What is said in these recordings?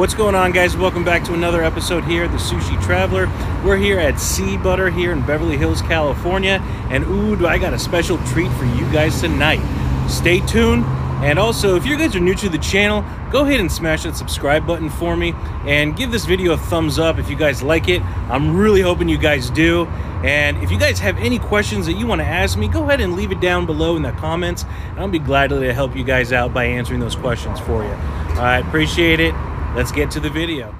What's going on, guys? Welcome back to another episode here, The Sushi Traveler. We're here at Seabutter here in Beverly Hills, California. And ooh, do I got a special treat for you guys tonight. Stay tuned. And also, if you guys are new to the channel, go ahead and smash that subscribe button for me and give this video a thumbs up if you guys like it. I'm really hoping you guys do. And if you guys have any questions that you want to ask me, go ahead and leave it down below in the comments. I'll be glad to help you guys out by answering those questions for you. Right, appreciate it. Let's get to the video.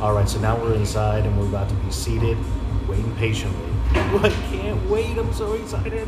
All right, so now we're inside and we're about to be seated, waiting patiently. I can't wait, I'm so excited.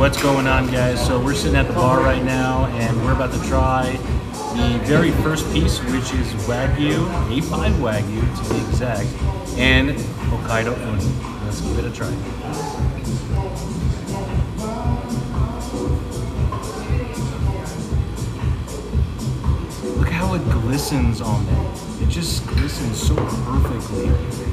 What's going on, guys? So we're sitting at the bar right now, and we're about to try the very first piece, which is Wagyu, A5 Wagyu to be exact, and Hokkaido Uni. Let's give it a try. Look how it glistens on there. It just glistens so perfectly.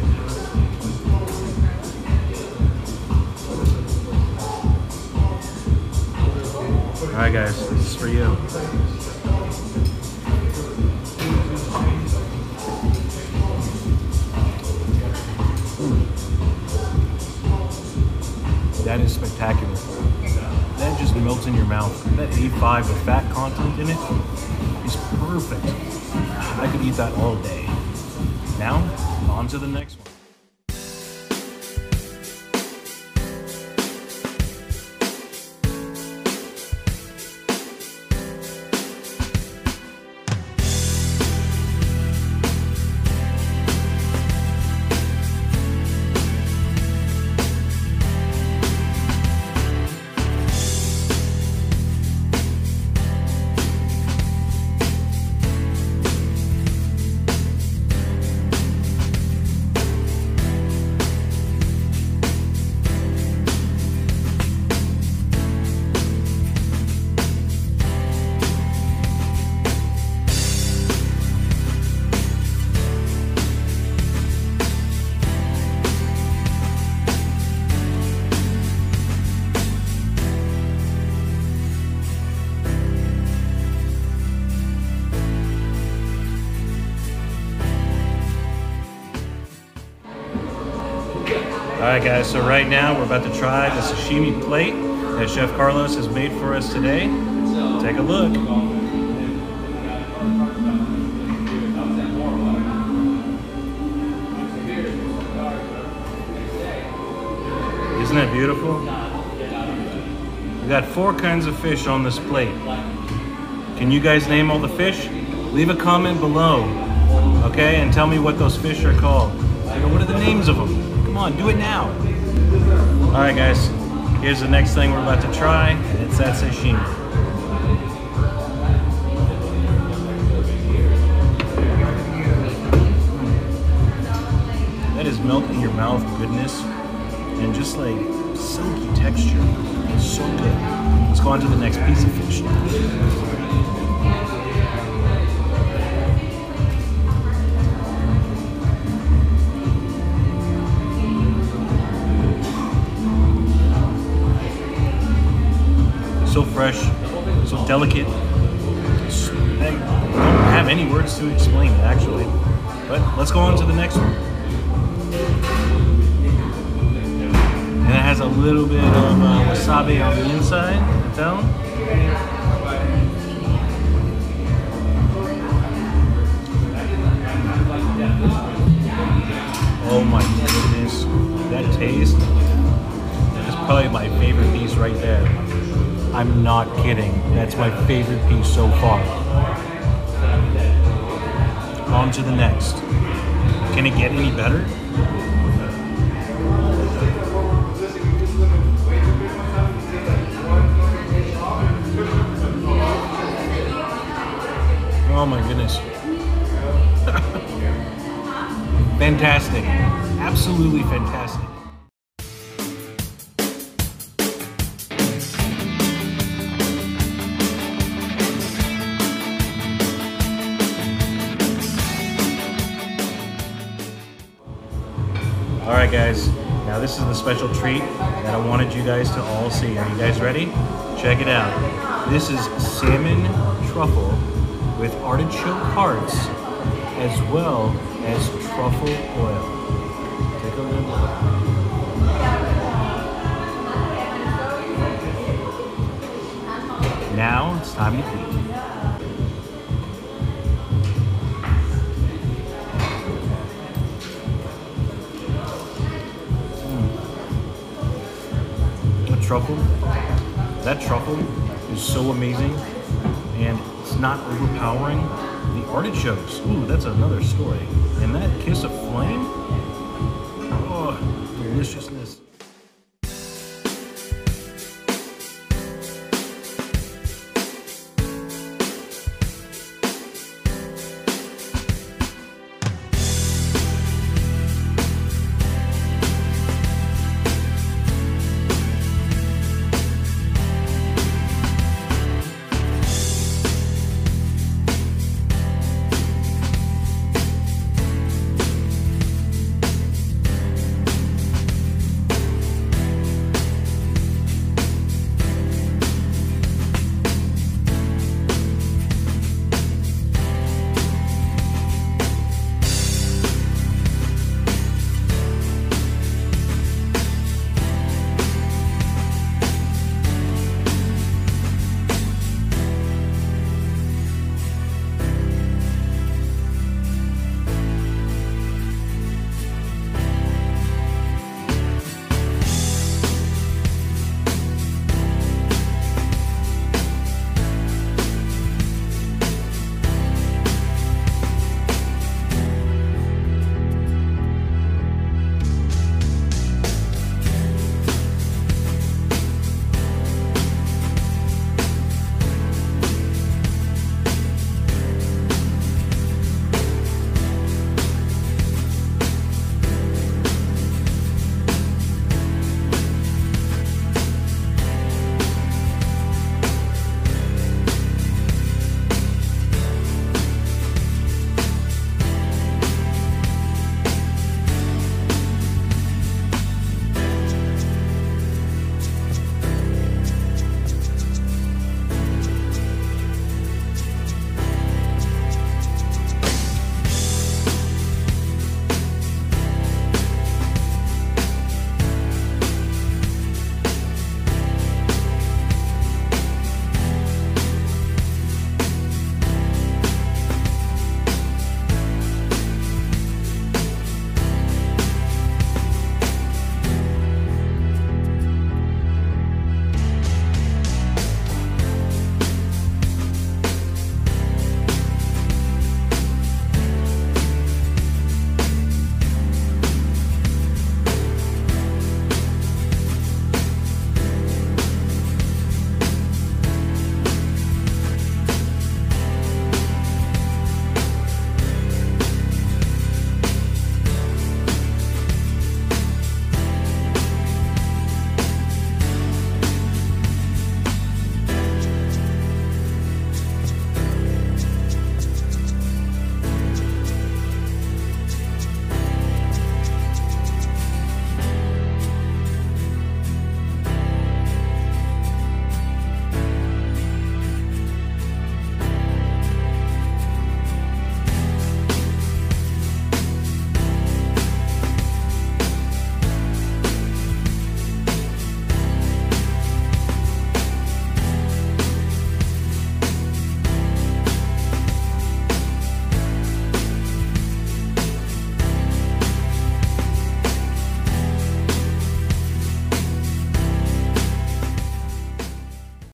Right, guys, this is for you. Hmm. That is spectacular. That just melts in your mouth. That A5 with fat content in it is perfect. I could eat that all day. Now, on to the next one. All right, guys, so right now we're about to try the sashimi plate that Chef Carlos has made for us today. Take a look. Isn't that beautiful? We got four kinds of fish on this plate. Can you guys name all the fish? Leave a comment below, okay, and tell me what those fish are called. What are the names of them? Come on, do it now. All right, guys. Here's the next thing we're about to try. It's that sashimi. That is melt in your mouth goodness and just like silky texture. It's so good. Let's go on to the next piece of fish. Fresh, so delicate. I don't have any words to explain actually. But let's go on to the next one. And it has a little bit of uh, wasabi on the inside, down. Oh my goodness, that taste is probably my favorite piece right there. I'm not kidding. That's my favorite piece so far. On to the next. Can it get any better? Oh my goodness. fantastic. Absolutely fantastic. Now this is the special treat that I wanted you guys to all see. Are you guys ready? Check it out. This is salmon truffle with artichoke hearts as well as truffle oil. Take a look. Now it's time to eat. Truffle, that truffle is so amazing and it's not overpowering. The artichokes, ooh, that's another story. And that